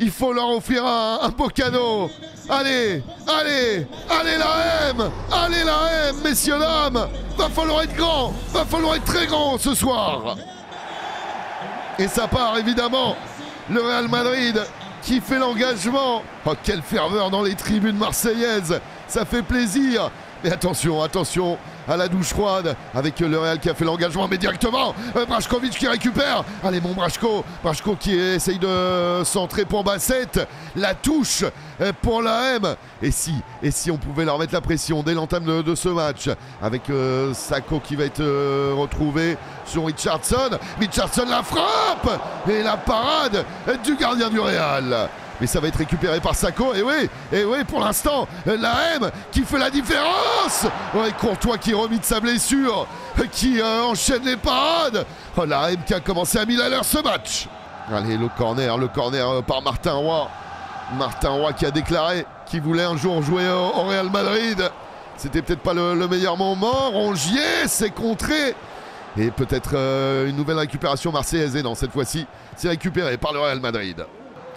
Il faut leur offrir un, beau cadeau. Allez, allez, allez la M Allez la M, messieurs, dames Va falloir être grand Va falloir être très grand ce soir Et ça part évidemment le Real Madrid qui fait l'engagement. Oh, quelle ferveur dans les tribunes marseillaises Ça fait plaisir mais attention, attention à la douche froide avec le Real qui a fait l'engagement, mais directement euh, Brashkovic qui récupère. Allez, mon Brashko. Brashko qui essaye de centrer pour Bassett. La touche euh, pour la M. Et si, et si on pouvait leur mettre la pression dès l'entame de, ce match avec euh, Sako qui va être retrouvé sur Richardson. Richardson la frappe et la parade du gardien du Real mais ça va être récupéré par Sako. Et oui, et oui, pour l'instant, la M qui fait la différence. Courtois qui remis de sa blessure, qui euh, enchaîne les parades. Oh, la M qui a commencé à 1000 à l'heure ce match. Allez, le corner, le corner euh, par Martin Roy. Martin Roy qui a déclaré qu'il voulait un jour jouer au, Real Madrid. C'était peut-être pas le, meilleur moment. Rongier s'est contré. Et peut-être euh, une nouvelle récupération marseillaise. Et non, cette fois-ci, c'est récupéré par le Real Madrid.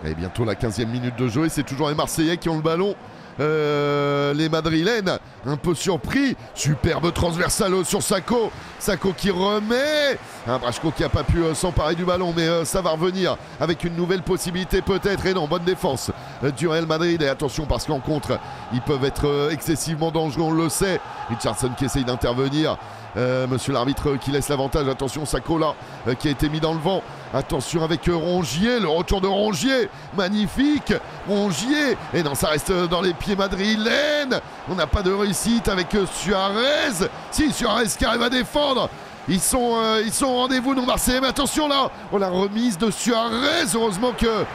Et bientôt la 15e minute de jeu et c'est toujours les Marseillais qui ont le ballon. Euh, les Madrilènes, un peu surpris. Superbe transversale sur Sako. Sako qui remet. Un Brachko qui n'a pas pu euh, s'emparer du ballon, mais euh, ça va revenir avec une nouvelle possibilité peut-être. Et non, bonne défense du Real Madrid. Et attention parce qu'en contre, ils peuvent être excessivement dangereux, on le sait. Richardson qui essaye d'intervenir. Euh, monsieur l'arbitre qui laisse l'avantage. Attention, Sakola euh, qui a été mis dans le vent. Attention avec euh, Rongier, le retour de Rongier. Magnifique. Rongier. Et non, ça reste dans les pieds madrilènes. On n'a pas de réussite avec Suarez. Si, Suarez qui arrive à défendre. Ils sont, ils sont au rendez-vous, non marseillais. Mais attention là, on la remise de Suarez. Heureusement que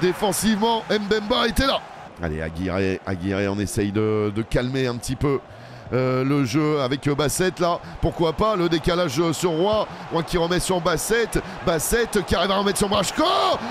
défensivement, Mbemba était là. Allez, Aguirre, Aguirre on essaye de calmer un petit peu euh, le jeu avec Bassett là. Pourquoi pas le décalage sur Roy. Roy qui remet sur Bassett. Bassett qui arrive à remettre sur Brachko.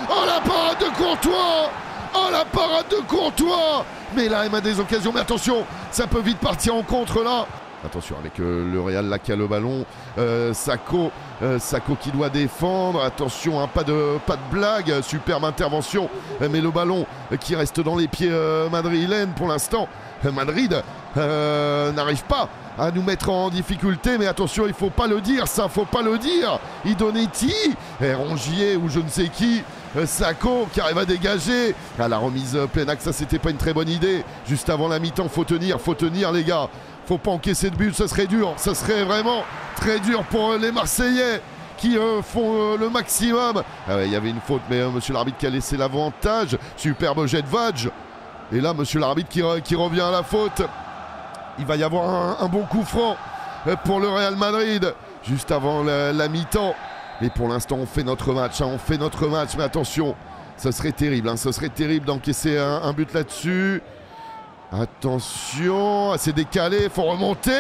Oh la parade de Courtois Oh la parade de Courtois Mais là, il a des occasions. Mais attention, ça peut vite partir en contre là. Attention avec euh, le Real là qui a le ballon. Euh, Sako, Sako qui doit défendre. Attention, hein, pas, de, pas de blague. Superbe intervention. mais le ballon qui reste dans les pieds madrilènes pour l'instant. Madrid euh, n'arrive pas à nous mettre en difficulté, mais attention, il faut pas le dire, ça faut pas le dire. Idonetti, et Rongier ou je ne sais qui, euh, Sako qui arrive à dégager. À la remise euh, plein axe, ça c'était pas une très bonne idée. Juste avant la mi-temps, faut tenir, faut tenir les gars. Faut pas encaisser de but, ça serait dur, ça serait vraiment très dur pour les Marseillais qui font le maximum. Ah il y avait une faute, mais monsieur l'arbitre qui a laissé l'avantage. Superbe jet de Vadge. Et là, monsieur l'arbitre qui, revient à la faute. Il va y avoir un, bon coup franc euh, pour le Real Madrid juste avant la, mi-temps. Mais pour l'instant, on fait notre match. Hein, on fait notre match. Mais attention, ça serait terrible. Hein, serait terrible d'encaisser un, but là-dessus. Attention, c'est décalé, il faut remonter.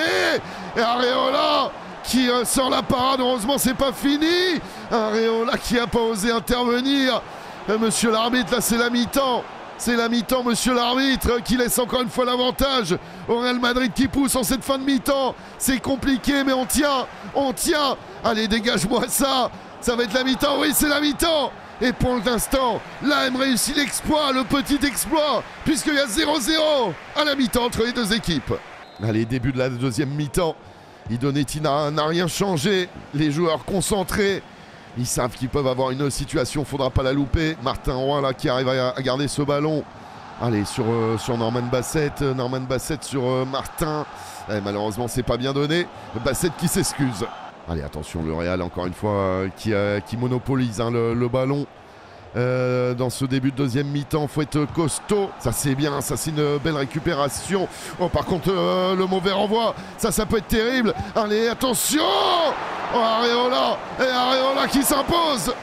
Et Areola qui euh, sort la parade. Heureusement, c'est pas fini. Areola qui a pas osé intervenir. Euh, monsieur l'arbitre, là, c'est la mi-temps. C'est la mi-temps, monsieur l'arbitre, qui laisse encore une fois l'avantage au Real Madrid qui pousse en cette fin de mi-temps. C'est compliqué, mais on tient, on tient. Allez, dégage-moi ça. Ça va être la mi-temps. Oui, c'est la mi-temps. Et pour l'instant, l'AM réussit l'exploit, le petit exploit, puisqu'il y a 0-0 à la mi-temps entre les deux équipes. Allez, début de la deuxième mi-temps. Idonetti n'a rien changé. Les joueurs concentrés. Ils savent qu'ils peuvent avoir une situation, faudra pas la louper. Martin Roy là qui arrive à, garder ce ballon. Allez, sur, euh, Norman Bassett. Norman Bassett sur euh, Martin. Eh, malheureusement, c'est pas bien donné. Bassett qui s'excuse. Allez, attention, le Real, encore une fois, euh, qui, qui monopolise hein, le, ballon. Euh, dans ce début de deuxième mi-temps. Faut être costaud. Ça c'est bien, ça c'est une belle récupération. Oh par contre euh, le mauvais renvoi, ça ça peut être terrible. Allez attention oh, Areola Et Areola qui s'impose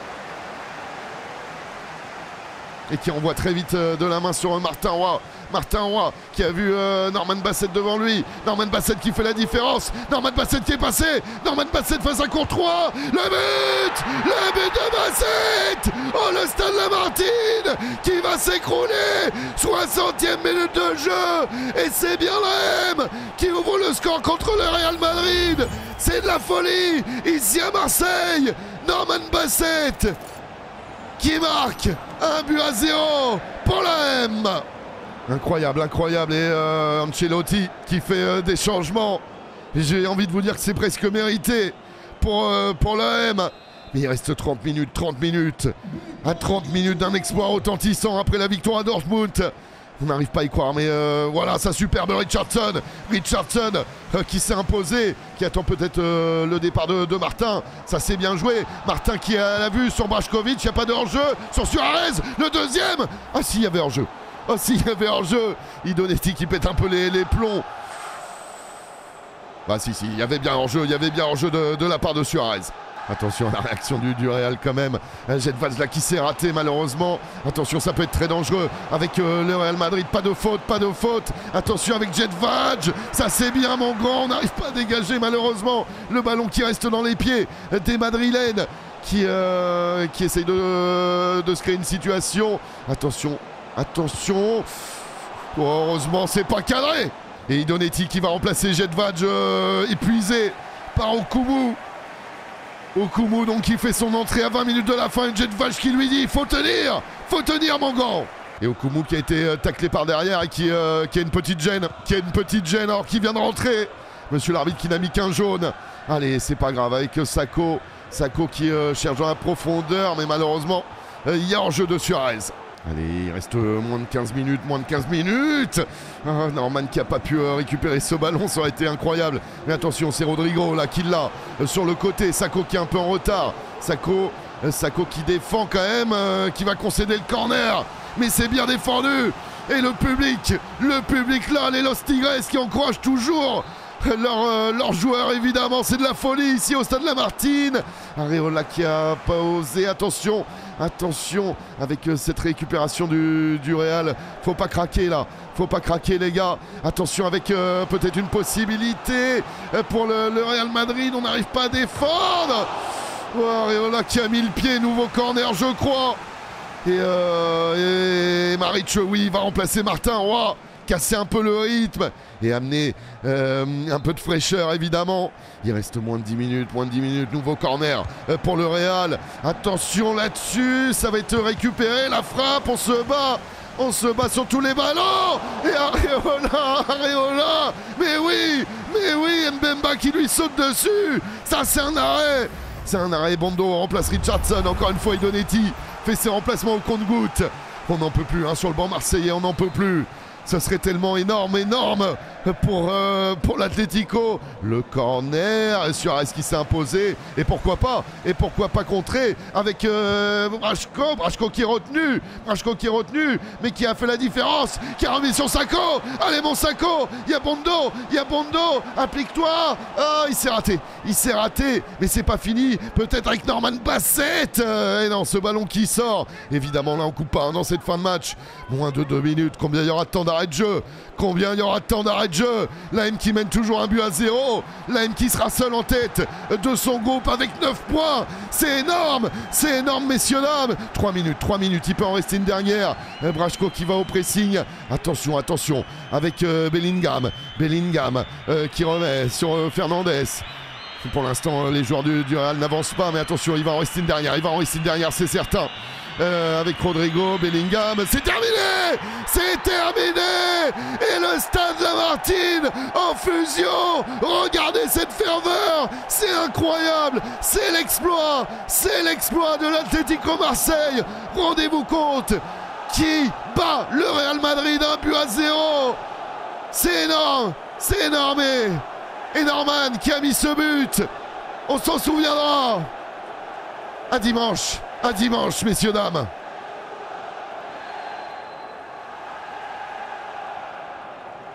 et qui envoie très vite de la main sur Martin Roy. Martin Roy qui a vu euh, Norman Bassett devant lui. Norman Bassett qui fait la différence. Norman Bassett qui est passé. Norman Bassett face à Courtois. Le but Le but de Bassett Oh le stade Lamartine qui va s'écrouler 60e minute de jeu Et c'est bien l'AM qui ouvre le score contre le Real Madrid C'est de la folie ici à Marseille Norman Bassett qui marque un but à zéro pour l'AM Incroyable, incroyable. Et euh, Ancelotti qui fait euh, des changements. J'ai envie de vous dire que c'est presque mérité pour, euh, pour. Mais il reste 30 minutes, 30 minutes. À 30 minutes d'un exploit retentissant après la victoire à Dortmund. On n'arrive pas à y croire, mais voilà, sa superbe Richardson. Richardson qui s'est imposé, qui attend peut-être le départ de, Martin. Ça s'est bien joué. Martin qui a la vue sur Brashkovic, il n'y a pas de hors-jeu. Sur Suarez, le deuxième. Ah si, il y avait hors-jeu. Oh, s'il y avait hors-jeu, Idonetti qui pète un peu les, plombs. Bah si, si, il y avait bien hors-jeu, il y avait bien hors-jeu de, la part de Suarez. Attention à la réaction du, Real quand même. Jet là qui s'est raté malheureusement. Attention, ça peut être très dangereux avec euh, le Real Madrid. Pas de faute, pas de faute. Attention avec Jet Ça c'est bien mon grand. On n'arrive pas à dégager malheureusement le ballon qui reste dans les pieds des Madrilènes qui, euh, qui essayent de, se créer une situation. Attention, Attention. Oh, heureusement, c'est pas cadré. Et Idonetti qui va remplacer Jedvaj euh, épuisé par Okumu. Okumu donc qui fait son entrée à 20 minutes de la fin. Jedvaj qui lui dit faut tenir, faut tenir mon gant. Et Okumu qui a été euh, taclé par derrière et qui, euh, qui, a une petite gêne. Qui a une petite gêne alors qu'il vient de rentrer? Monsieur l'arbitre qui n'a mis qu'un jaune. Allez, c'est pas grave avec Sako. Sako qui cherche dans la profondeur, mais malheureusement, il y a jeu de Suarez. Allez, il reste euh, moins de 15 minutes, moins de 15 minutes ah, Norman qui a pas pu euh, récupérer ce ballon, ça aurait été incroyable. Mais attention, c'est Rodrigo là qui l'a euh, sur le côté. Sako qui est un peu en retard. Sako, Sako qui défend quand même, qui va concéder le corner. Mais c'est bien défendu. Et le public, le public là, les Los Tigres qui encouragent toujours leur, leur, joueur évidemment c'est de la folie ici au stade de la Martine Areola qui a pas osé attention Attention avec euh, cette récupération du, du Real. Faut pas craquer là. Faut pas craquer les gars. Attention avec euh, peut-être une possibilité euh, pour le, Real Madrid. On n'arrive pas à défendre. Oh, qui a mis le pied. Nouveau corner je crois. Et, euh, Maric, oui, va remplacer Martin Roy casser un peu le rythme et amener euh, un peu de fraîcheur évidemment. Il reste moins de 10 minutes, moins de 10 minutes, nouveau corner euh, pour le Real. Attention là-dessus, ça va être récupéré, la frappe, on se bat. On se bat sur tous les ballons Et Areola, Areola Mais oui, mais oui, Mbemba qui lui saute dessus Ça c'est un arrêt C'est un arrêt, Bondo remplace Richardson, encore une fois Idonetti fait ses remplacements au compte-goutte. On n'en peut plus, hein, sur le banc marseillais, on n'en peut plus. Ce serait tellement énorme, énorme pour, euh, pour l'Atlético. Le corner, Suarez qui s'est imposé? Et pourquoi pas? Et pourquoi pas contrer avec euh, Brashko qui est retenu. Brashko qui est retenu, mais qui a fait la différence. Qui a remis sur Sako. Allez, mon Sako Il y a Bondo Il y a Bondo Applique-toi Ah, il s'est raté. Il s'est raté. Mais c'est pas fini. Peut-être avec Norman Bassett. et non, ce ballon qui sort. Évidemment, là, on coupe pas dans cette fin de match. Moins de deux minutes. Combien il y aura de temps de jeu Combien il y aura de temps d'arrêt de jeu? L'AM qui mène toujours un but à zéro. L'AM qui sera seul en tête de son groupe avec 9 points. C'est énorme C'est énorme, messieurs, dames 3 minutes, 3 minutes. Il peut en rester une dernière. Brachko qui va au pressing. Attention, attention. Avec euh, Bellingham. Bellingham euh, qui remet sur euh, Fernandez. Pour l'instant, les joueurs du, du Real n'avancent pas. Mais attention, il va en rester une dernière. Il va en rester une dernière, c'est certain. Euh, avec Rodrigo, Bellingham. C'est terminé C'est terminé Et le stade de Martin en fusion. Regardez cette ferveur, c'est incroyable, c'est l'exploit, c'est l'exploit de l'Atlético Marseille. Rendez-vous compte, qui bat le Real Madrid un but à zéro. C'est énorme, c'est énorme. Et Norman qui a mis ce but, on s'en souviendra. À dimanche, à dimanche, messieurs, dames.